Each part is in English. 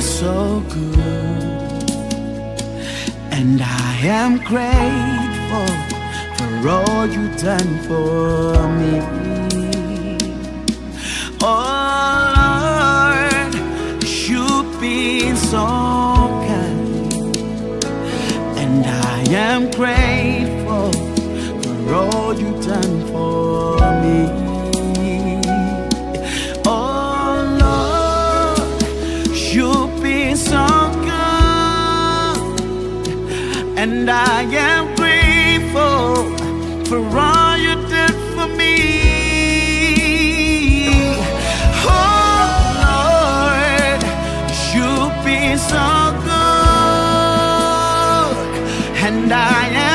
so good. And I am grateful for all you've done for me. Oh Lord, you've been so kind. And I am grateful for all you've done for me. And I am grateful for all you did for me. Oh Lord, you've been so good. And I am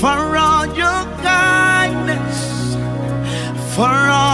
for all your kindness, for all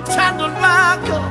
put to my.